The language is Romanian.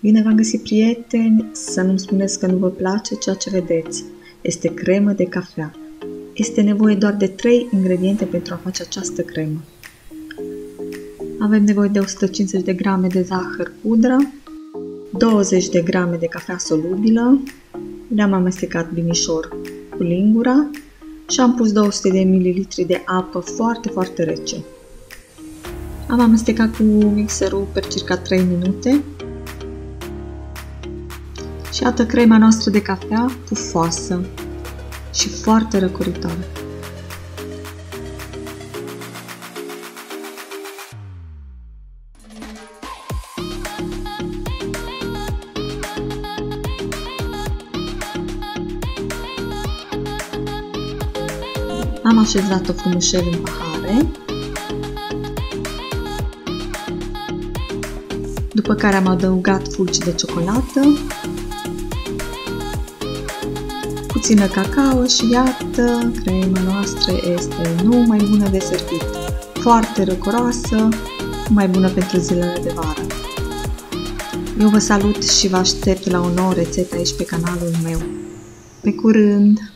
Bine v-am găsit, prieteni! Să nu-mi spuneți că nu vă place ceea ce vedeți. Este cremă de cafea. Este nevoie doar de 3 ingrediente pentru a face această cremă. Avem nevoie de 150 de grame de zahăr pudră, 20 de grame de cafea solubilă, le-am amestecat binișor cu lingura și am pus 200 de ml de apă foarte, foarte rece. Am amestecat cu mixerul per circa 3 minute și iată crema noastră de cafea pufoasă și foarte răcoritoare. Am așezat-o frumușel în pahare, după care am adăugat fulgi de ciocolată, puțină cacao și iată, crema noastră este nu mai bună de servit, foarte răcoroasă, mai bună pentru zilele de vară. Eu vă salut și vă aștept la o nouă rețetă aici pe canalul meu. Pe curând!